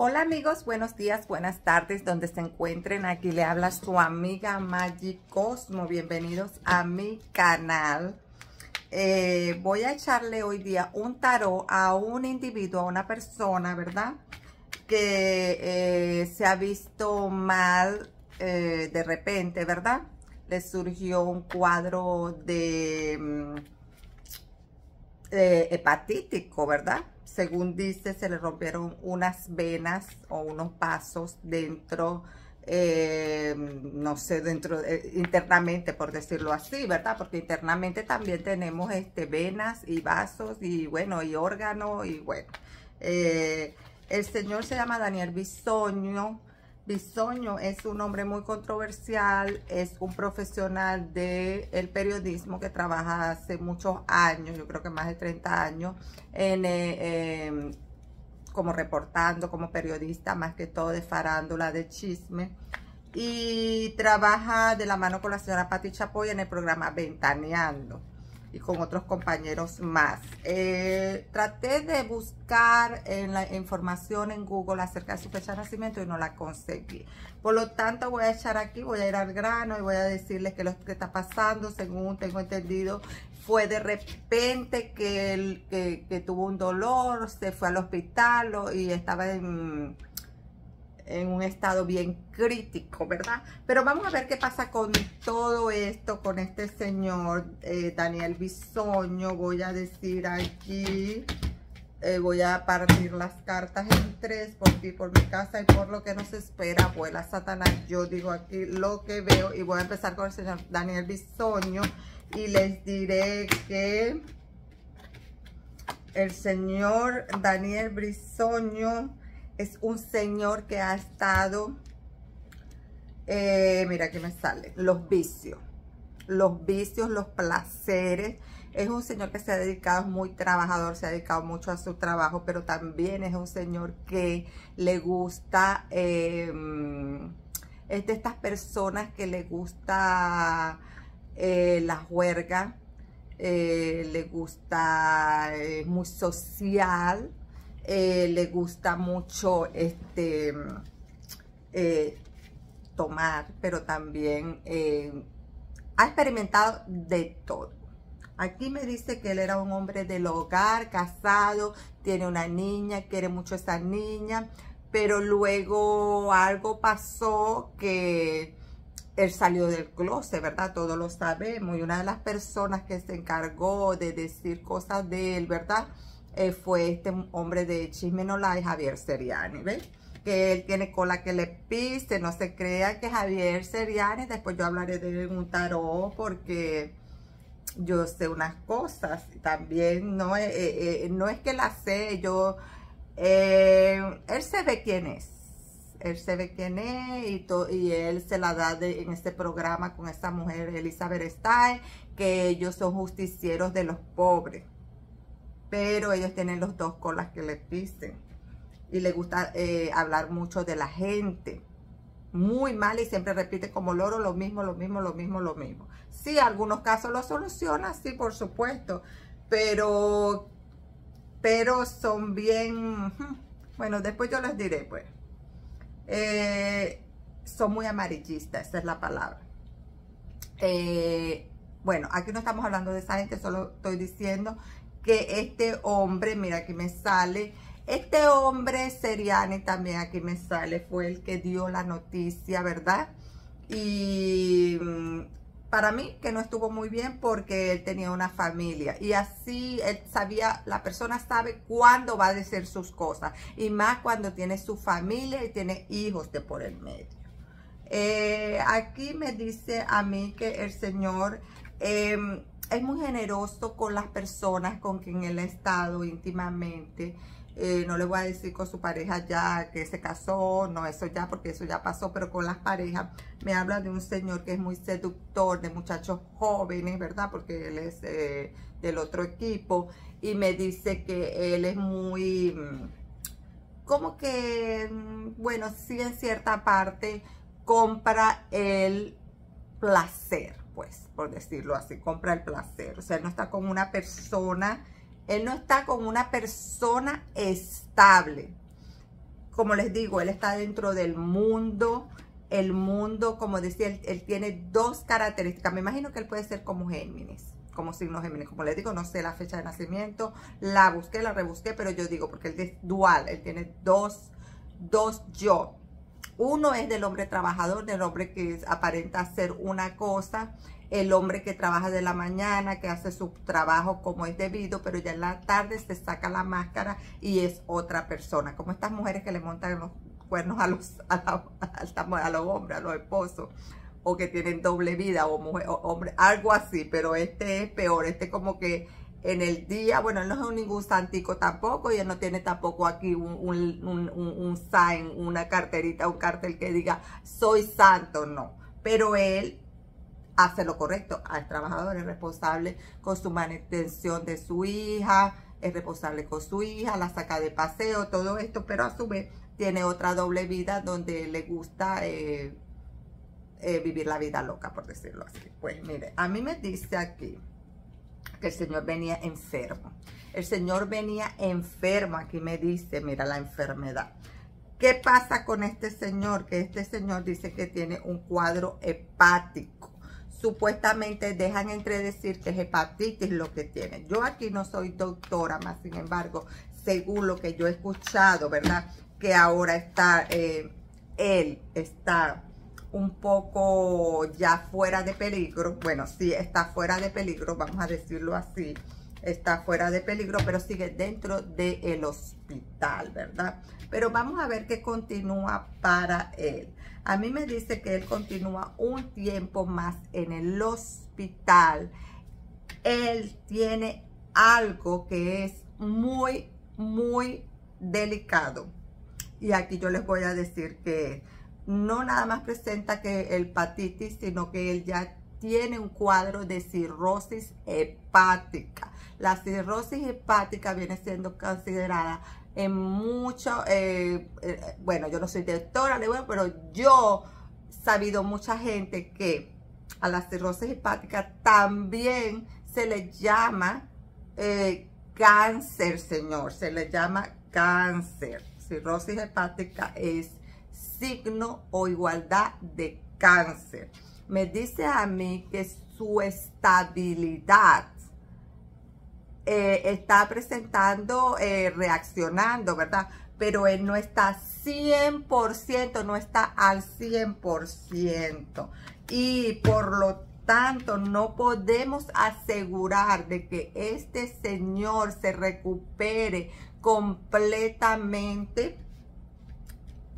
Hola amigos, buenos días, buenas tardes, donde se encuentren. Aquí le habla su amiga Magic Cosmo. Bienvenidos a mi canal. Eh, voy a echarle hoy día un tarot a un individuo, a una persona, ¿verdad? Que eh, se ha visto mal eh, de repente, ¿verdad? Le surgió un cuadro de mm, hepatítico, ¿verdad? Según dice, se le rompieron unas venas o unos vasos dentro, eh, no sé, dentro, internamente, por decirlo así, ¿verdad? Porque internamente también tenemos este, venas y vasos y, bueno, y órganos y, bueno. Eh, el señor se llama Daniel Bisoño, Bisoño es un hombre muy controversial, es un profesional del periodismo que trabaja hace muchos años, yo creo que más de 30 años, en, eh, em, como reportando, como periodista, más que todo de farándula, de chisme. Y trabaja de la mano con la señora Pati Chapoy en el programa Ventaneando y con otros compañeros más. Eh, traté de buscar en la información en Google acerca de su fecha de nacimiento y no la conseguí. Por lo tanto, voy a echar aquí, voy a ir al grano y voy a decirles que lo que está pasando, según tengo entendido, fue de repente que, él, que, que tuvo un dolor, se fue al hospital y estaba en en un estado bien crítico, ¿verdad? Pero vamos a ver qué pasa con todo esto, con este señor eh, Daniel Bisoño. Voy a decir aquí, eh, voy a partir las cartas en tres por por mi casa y por lo que nos espera. Abuela Satanás, yo digo aquí lo que veo y voy a empezar con el señor Daniel Bisoño y les diré que el señor Daniel Bisoño es un señor que ha estado, eh, mira que me sale, los vicios, los vicios, los placeres. Es un señor que se ha dedicado, es muy trabajador, se ha dedicado mucho a su trabajo, pero también es un señor que le gusta, em, es de estas personas que le gusta eh, la juerga, eh, le gusta, es muy social, eh, le gusta mucho este eh, tomar, pero también eh, ha experimentado de todo. Aquí me dice que él era un hombre del hogar, casado, tiene una niña, quiere mucho a esa niña, pero luego algo pasó que él salió del closet, ¿verdad? Todos lo sabemos. Y una de las personas que se encargó de decir cosas de él, ¿verdad? Eh, fue este hombre de Chisme No Javier Seriani, ¿ves? Que él tiene cola que le piste, no se crea que Javier Seriani, después yo hablaré de él en un tarot porque yo sé unas cosas, también no, eh, eh, no es que la sé, yo, él se ve quién es, él se ve quién es y, él se la da en este programa con esta mujer Elizabeth Stein, que ellos son justicieros de los pobres pero ellos tienen los dos colas que le pisen. Y le gusta eh, hablar mucho de la gente. Muy mal y siempre repite como loro lo mismo, lo mismo, lo mismo, lo mismo. Sí, algunos casos lo soluciona, sí, por supuesto. Pero, pero son bien, bueno, después yo les diré, pues. Eh, son muy amarillistas, esa es la palabra. Eh, bueno, aquí no estamos hablando de esa gente, solo estoy diciendo que este hombre, mira aquí me sale, este hombre Seriani también aquí me sale, fue el que dio la noticia, ¿verdad? Y mm, para mí que no estuvo muy bien porque él tenía una familia y así él sabía, la persona sabe cuándo va a decir sus cosas y más cuando tiene su familia y tiene hijos de por el medio. Eh, aquí me dice a mí que el Señor... Em, es muy generoso con las personas con quien él ha estado íntimamente. Eh, no le voy a decir con su pareja ya que se casó, no, eso ya, porque eso ya pasó, pero con las parejas me habla de un señor que es muy seductor, de muchachos jóvenes, ¿verdad? Porque él es eh, del otro equipo y me dice que él es muy, mm, como que, mm, bueno, sí en cierta parte compra el placer pues, por decirlo así, compra el placer. O sea, él no está con una persona, él no está con una persona estable. como les digo, él está dentro del mundo, el mundo, como decía, él, tiene dos características. Me imagino que él puede ser como Géminis, como signo Géminis. Como les digo, no sé la fecha de nacimiento, la busqué, la rebusqué, pero yo digo, porque él es dual, él tiene dos, dos yo. Uno es del hombre trabajador, del hombre que aparenta ser una cosa, el hombre que trabaja de la mañana, que hace su trabajo como es debido, pero ya en la tarde se saca la máscara y es otra persona. Como estas mujeres que le montan los cuernos a los, a, los hombres, a los esposos, o que tienen doble vida, o mujer, o hombre, algo así, pero este es peor, este como que en el día, bueno, él no es ningún santico tampoco y él no tiene tampoco aquí un, sign, una carterita, un cartel que diga soy santo, no. Pero él hace lo correcto, es trabajador, es responsable con su manutención de su hija, es responsable con su hija, la saca de paseo, todo esto, pero a su vez tiene otra doble vida donde le gusta eh, eh, vivir la vida loca, por decirlo así. Pues mire, a mí me dice aquí, que el Señor venía enfermo. El Señor venía enfermo, aquí me dice, mira la enfermedad. ¿Qué pasa con este señor? Que este señor dice que tiene un cuadro hepático. Supuestamente dejan entre decir que es hepatitis lo que tiene. Yo aquí no soy doctora, más sin embargo, según lo que yo he escuchado, ¿verdad? Que ahora está, eh, él está un poco ya fuera de peligro. Bueno, sí está fuera de peligro, vamos a decirlo así. Está fuera de peligro, pero sigue dentro del hospital, ¿verdad? Pero vamos a ver qué continúa para él. A mí me dice que él continúa un tiempo más en el hospital. Él tiene algo que es muy, muy delicado. Y aquí yo les voy a decir que no nada más presenta que el hepatitis, sino que él ya tiene un cuadro de cirrosis hepática. La cirrosis hepática viene siendo considerada en mucho, eh, eh, bueno, yo no soy doctora, pero yo he sabido mucha gente que a la cirrosis hepática también se le llama eh, cáncer, señor, se le llama cáncer. Cirrosis hepática es signo o igualdad de cáncer. Me dice a mí que su estabilidad eh, está presentando, eh, reaccionando, ¿verdad? Pero él no está 100%, no está al 100%. Y por lo tanto, no podemos asegurar de que este señor se recupere completamente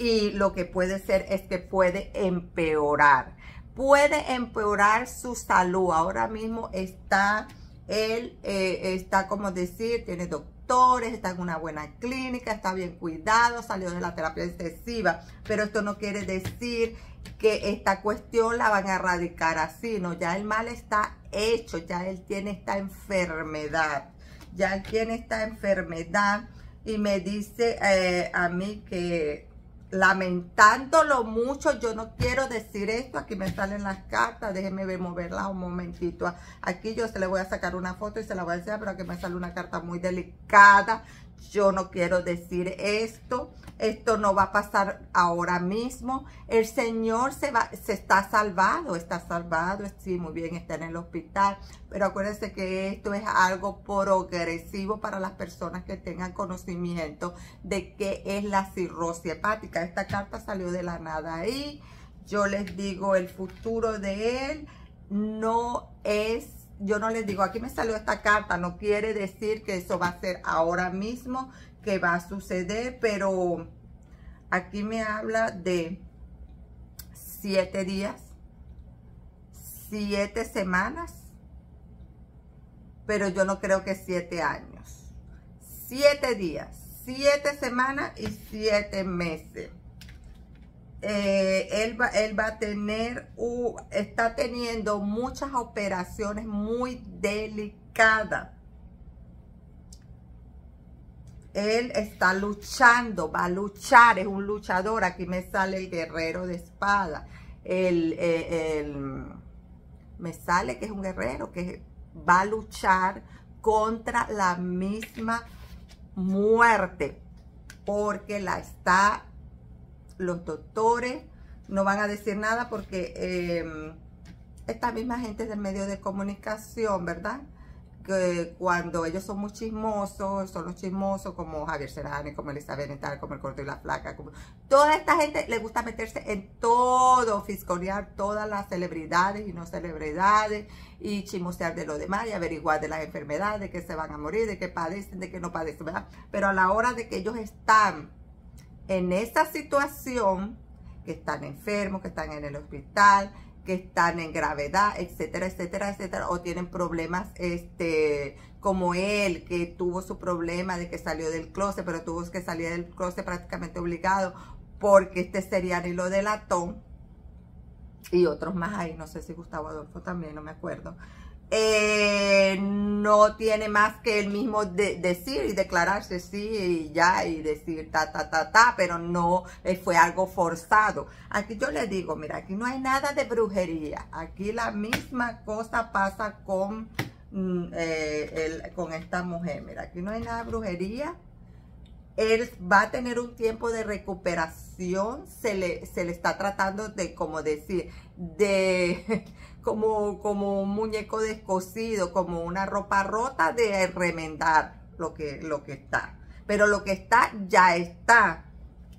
y lo que puede ser es que puede empeorar. Puede empeorar su salud. Ahora mismo está, él eh, está como decir, tiene doctores, está en una buena clínica, está bien cuidado, salió de la terapia excesiva, pero esto no quiere decir que esta cuestión la van a erradicar así, no, ya el mal está hecho, ya él tiene esta enfermedad, ya él tiene esta enfermedad y me dice eh, a mí que lamentándolo mucho, yo no quiero decir esto, aquí me salen las cartas, déjenme ver, moverlas un momentito, aquí yo se le voy a sacar una foto y se la voy a enseñar, pero aquí me sale una carta muy delicada, yo no quiero decir esto, esto no va a pasar ahora mismo, el Señor se, va, se está salvado, está salvado, sí, muy bien, está en el hospital, pero acuérdense que esto es algo progresivo para las personas que tengan conocimiento de qué es la cirrosis hepática. Esta carta salió de la nada ahí, yo les digo, el futuro de él no es yo no les digo, aquí me salió esta carta, no quiere decir que eso va a ser ahora mismo que va a suceder, pero aquí me habla de siete días, siete semanas, pero yo no creo que siete años. Siete días, siete semanas y siete meses. Eh, él, va, él va a tener, está teniendo muchas operaciones muy delicadas. Él está luchando, va a luchar, es un luchador. Aquí me sale el guerrero de espada. El, eh, me sale que es un guerrero que va a luchar contra la misma muerte porque la está los doctores no van a decir nada porque eh, esta misma gente del medio de comunicación, ¿verdad? que cuando ellos son muy chismosos, son los chismosos como Javier Serrano, como Elizabeth tal, como el corto y la flaca, como toda esta gente le gusta meterse en todo, fisconear todas las celebridades y no celebridades y chismosear de lo demás y averiguar de las enfermedades, de que se van a morir, de que padecen, de que no padecen, ¿verdad? Pero a la hora de que ellos están en esa situación, que están enfermos, que están en el hospital, que están en gravedad, etcétera, etcétera, etcétera, o tienen problemas, este, como él, que tuvo su problema de que salió del closet, pero tuvo que salir del closet prácticamente obligado, porque este sería ni lo delató, y otros más ahí, no sé si Gustavo Adolfo también, no me acuerdo, eh, no tiene más que el mismo decir y declararse sí y ya y decir ta, ta, ta, ta, pero no eh, fue algo forzado. Aquí yo le digo, mira, aquí no hay nada de brujería. Aquí la misma cosa pasa con, mm, eh, con esta mujer. Mira, aquí no hay nada de brujería. Él va a tener un tiempo de recuperación. Se le, se le está tratando de, como decir, de como, como un muñeco descosido, como una ropa rota de remendar lo que, lo que está. Pero lo que está, ya está.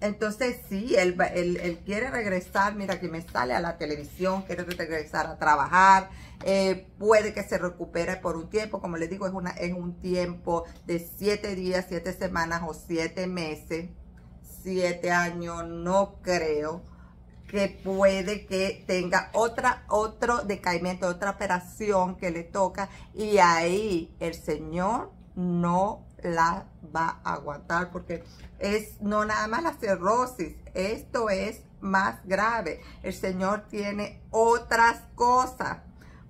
Entonces sí, él, él, quiere regresar, mira que me sale a la televisión, quiere regresar a trabajar, eh, puede que se recupere por un tiempo, como les digo, es, una, es un tiempo de siete días, siete semanas o siete meses, siete años, no creo, que puede que tenga otra, otro decaimiento, otra operación que le toca y ahí el Señor no la va a aguantar porque es no nada más la cirrosis, esto es más grave. El Señor tiene otras cosas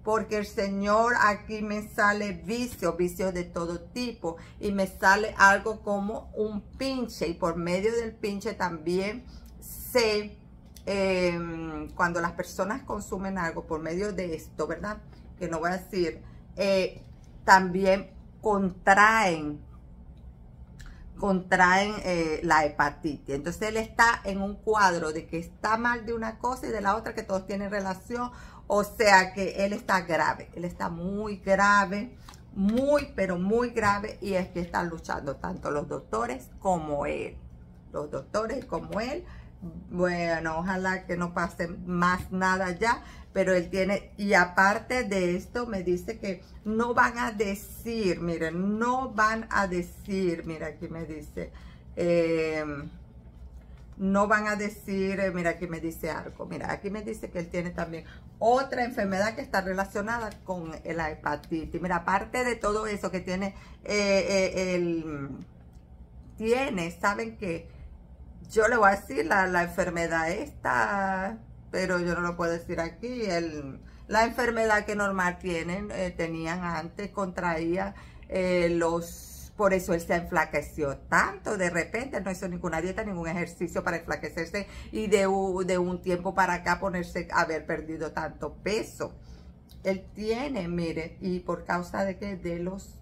porque el Señor aquí me sale vicio, vicios de todo tipo y me sale algo como un pinche y por medio del pinche también se Em, cuando las personas consumen algo por medio de esto, ¿verdad? Que no voy a decir, eh, también contraen, contraen eh, la hepatitis. Entonces él está en un cuadro de que está mal de una cosa y de la otra, que todos tienen relación. O sea que él está grave, él está muy grave, muy, pero muy grave. Y es que están luchando tanto los doctores como él. Los doctores como él bueno, ojalá que no pase más nada ya, pero él tiene, y aparte de esto me dice que no van a decir, miren, no van a decir, mira aquí me dice, em, no van a decir, eh, mira aquí me dice algo, mira, aquí me dice que él tiene también otra enfermedad que está relacionada con la hepatitis. Mira, aparte de todo eso que tiene, eh, eh, el, tiene, ¿saben qué? Yo le voy a decir la, enfermedad esta, pero yo no lo puedo decir aquí. El, la enfermedad que normal tienen, eh, tenían antes, contraía eh, los, por eso él se enflaqueció tanto. De repente no hizo ninguna dieta, ningún ejercicio para enflaquecerse y de, de un tiempo para acá ponerse, haber perdido tanto peso. Él tiene, mire, y por causa de que de los,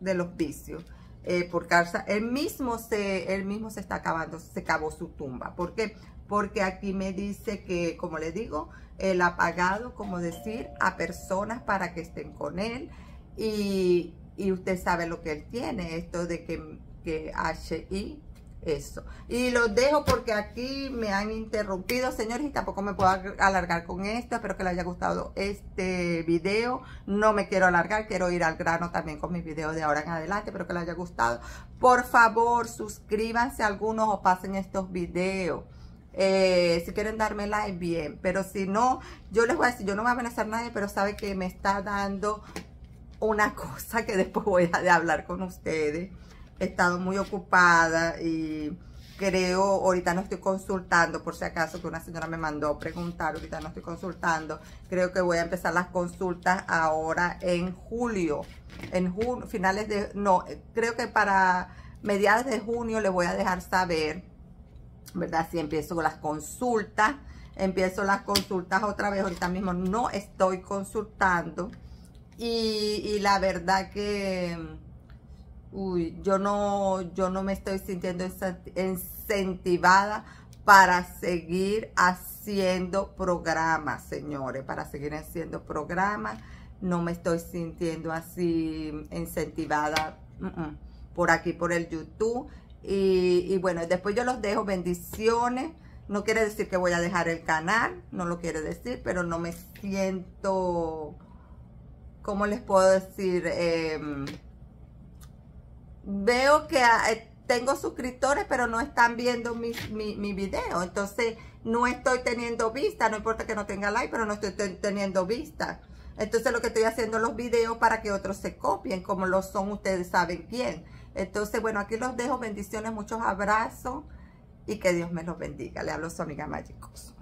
de los vicios eh, por causa, él mismo, se, él mismo se está acabando, se cavó su tumba. ¿Por qué? Porque aquí me dice que, como le digo, él ha pagado, como decir, a personas para que estén con él y, y usted sabe lo que él tiene, esto de que, que HI eso. Y los dejo porque aquí me han interrumpido, señores, y tampoco me puedo alargar con esto. Espero que les haya gustado este video. No me quiero alargar, quiero ir al grano también con mis videos de ahora en adelante. Espero que les haya gustado. Por favor, suscríbanse algunos o pasen estos videos. Eh, si quieren darme like, bien. Pero si no, yo les voy a decir, yo no voy a amenazar a nadie, pero sabe que me está dando una cosa que después voy a hablar con ustedes he estado muy ocupada y creo, ahorita no estoy consultando, por si acaso que una señora me mandó preguntar, ahorita no estoy consultando, creo que voy a empezar las consultas ahora en julio, en junio, finales de, no, creo que para mediados de junio le voy a dejar saber, ¿verdad? Si empiezo las consultas, empiezo las consultas otra vez, ahorita mismo no estoy consultando y la verdad que uy, yo no, yo no me estoy sintiendo incentivada para seguir haciendo programas, señores, para seguir haciendo programas. No me estoy sintiendo así incentivada por aquí, por el YouTube. Y, bueno, después yo los dejo bendiciones. No quiere decir que voy a dejar el canal, no lo quiere decir, pero no me siento, ¿cómo les puedo decir? Em, veo que eh, tengo suscriptores, pero no están viendo mi, mi, video. Entonces, no estoy teniendo vista. No importa que no tenga like, pero no estoy teniendo vista. Entonces, lo que estoy haciendo los videos para que otros se copien, como lo son ustedes saben quién. Entonces, bueno, aquí los dejo. Bendiciones, muchos abrazos y que Dios me los bendiga. Le hablo a su amiga Magicos.